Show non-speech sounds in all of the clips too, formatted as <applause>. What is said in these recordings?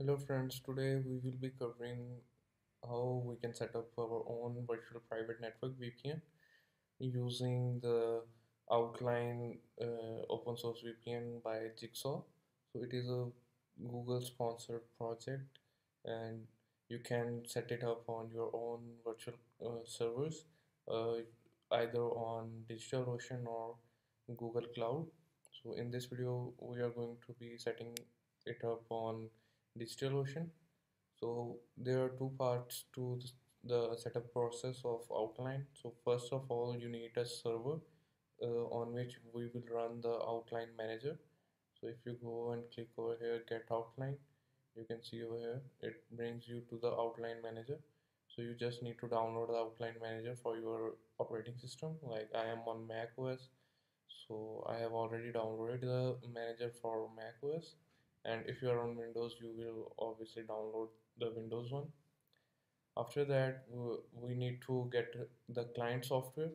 Hello friends, today we will be covering how we can set up our own virtual private network VPN using the Outline uh, open source VPN by Jigsaw. So it is a Google sponsored project and you can set it up on your own virtual uh, servers uh, either on DigitalOcean or Google Cloud. So in this video we are going to be setting it up on DigitalOcean. So there are two parts to the setup process of Outline. So first of all, you need a server uh, on which we will run the Outline Manager. So if you go and click over here, Get Outline, you can see over here, it brings you to the Outline Manager. So you just need to download the Outline Manager for your operating system. Like I am on Mac OS, so I have already downloaded the manager for Mac OS and if you are on Windows you will obviously download the Windows one. After that we need to get the client software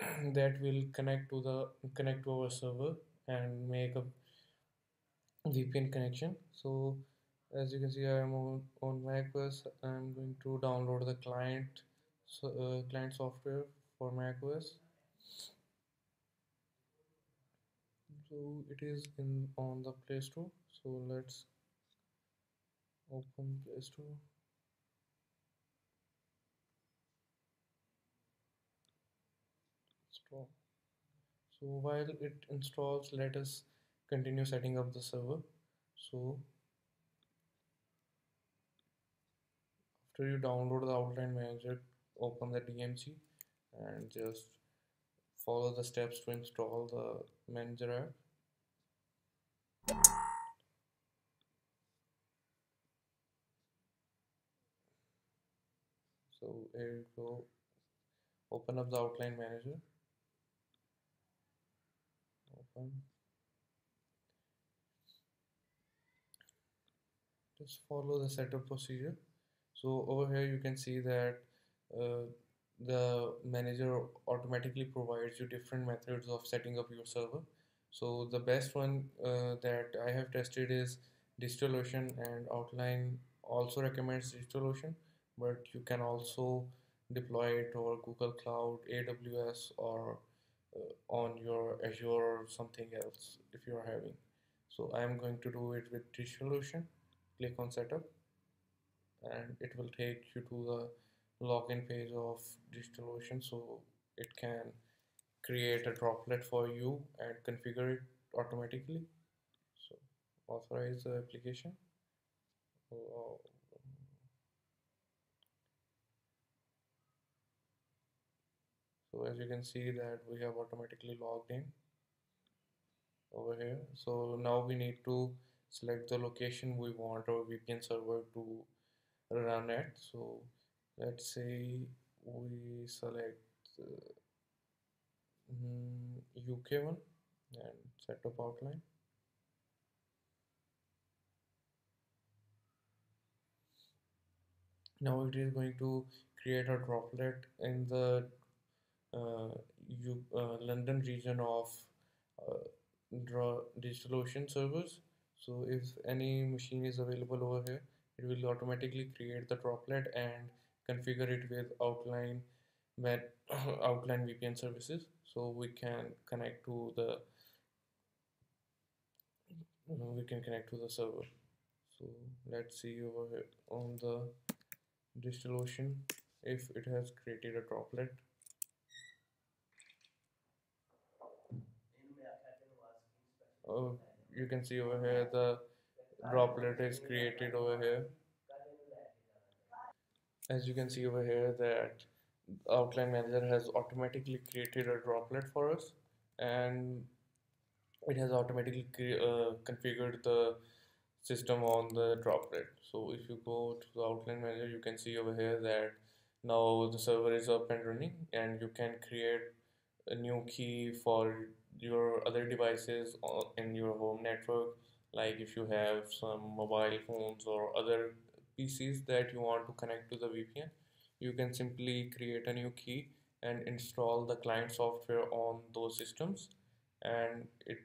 <clears throat> that will connect to the connect to our server and make a VPN connection. So as you can see I am on, on macOS. I'm going to download the client so, uh, client software for macOS so it is in on the Play Store. So let's open Play Store. Install. So while it installs let us continue setting up the server. So after you download the outline manager open the DMG and just follow the steps to install the manager app. So here you go. Open up the outline manager. Open. Just follow the setup procedure. So over here you can see that uh, the manager automatically provides you different methods of setting up your server so the best one uh, that I have tested is DigitalOcean and Outline also recommends DigitalOcean but you can also deploy it over Google Cloud, AWS or uh, on your Azure or something else if you are having. So I am going to do it with DigitalOcean. Click on setup and it will take you to the login page of DigitalOcean so it can create a droplet for you and configure it automatically. So authorize the application. So as you can see that we have automatically logged in over here. So now we need to select the location we want our VPN server to run at. So let's say we select uh, UK one and setup outline. Now it is going to create a droplet in the uh, U, uh, London region of uh, DigitalOcean servers. So if any machine is available over here it will automatically create the droplet and configure it with outline <coughs> outline VPN services so we can connect to the we can connect to the server. So let's see over here on the DigitalOcean if it has created a droplet. Uh, you can see over here the droplet is created over here as you can see over here that outline manager has automatically created a droplet for us and it has automatically uh, configured the system on the droplet. So if you go to the outline manager you can see over here that now the server is up and running and you can create a new key for your other devices in your home network. Like if you have some mobile phones or other PCs that you want to connect to the VPN you can simply create a new key and install the client software on those systems. And it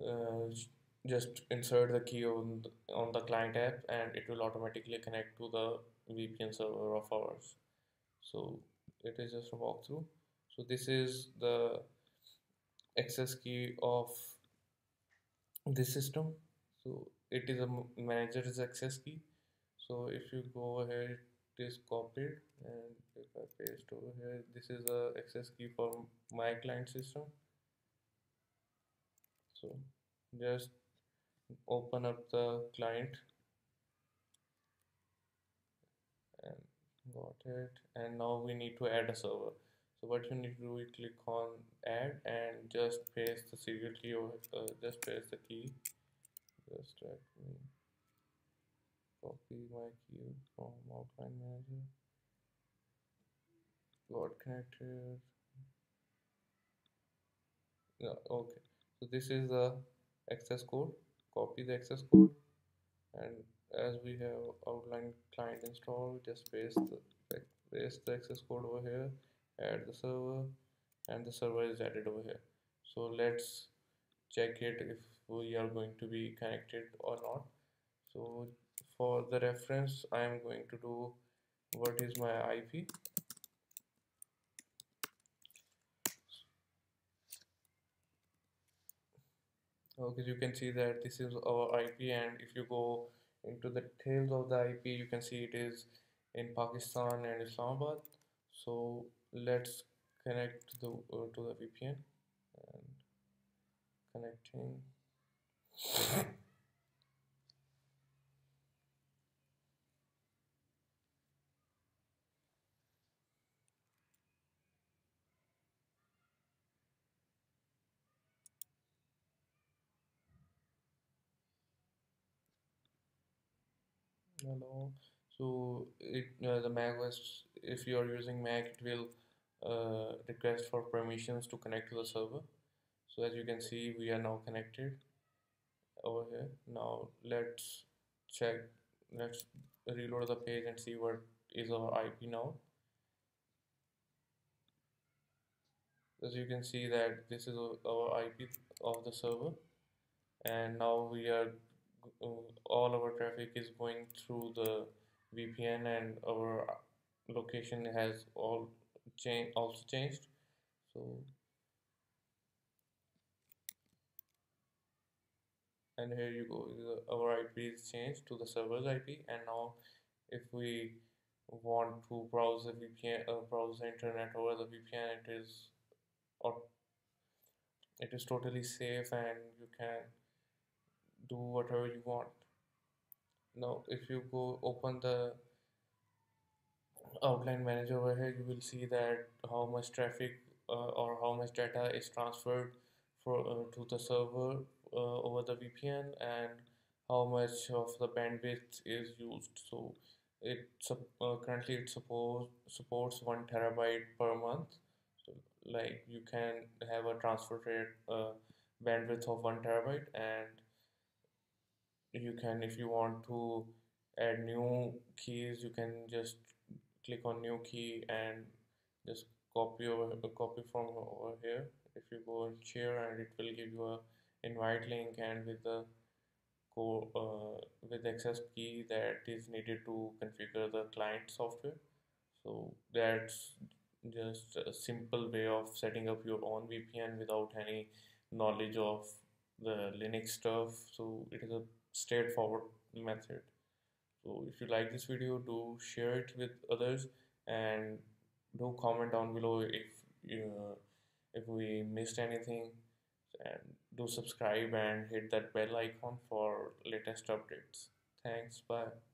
uh, just insert the key on the, on the client app and it will automatically connect to the VPN server of ours. So it is just a walkthrough. So this is the access key of this system. So it is a manager's access key so if you go ahead it is copied and if I paste over here. This is the access key for my client system. So just open up the client and got it. And now we need to add a server. So what you need to do is click on add and just paste the serial key or uh, just paste the key. Just let me copy my key from outline oh, manager. Got connected yeah okay. So this is the access code. Copy the access code. And as we have outline client installed just paste the paste the access code over here add the server and the server is added over here. So let's check it if we are going to be connected or not. So for the reference I am going to do what is my IP okay you can see that this is our IP and if you go into the details of the IP you can see it is in Pakistan and Islamabad. So let's connect to the, uh, to the VPN and connecting hello so it uh, the macOS if you are using mac it will uh, request for permissions to connect to the server. So as you can see we are now connected over here. Now let's check let's reload the page and see what is our IP now. As you can see that this is our IP of the server. And now we are all our traffic is going through the VPN and our location has all change also changed. So and here you go our IP is changed to the server's IP and now if we want to browse the VPN uh, browse the internet over the VPN it is or it is totally safe and you can do whatever you want. Now if you go open the outline manager over here you will see that how much traffic uh, or how much data is transferred for uh, to the server uh, over the VPN and how much of the bandwidth is used. So it uh, currently it support, supports one terabyte per month. So like you can have a transfer rate uh, bandwidth of one terabyte and you can if you want to add new keys you can just click on new key and just copy over copy from over here. If you go and share and it will give you a invite link and with the code uh, with access key that is needed to configure the client software. So that's just a simple way of setting up your own VPN without any knowledge of the Linux stuff. So it is a straightforward method. So if you like this video do share it with others and do comment down below if uh, if we missed anything. And do subscribe and hit that bell icon for latest updates. Thanks. Bye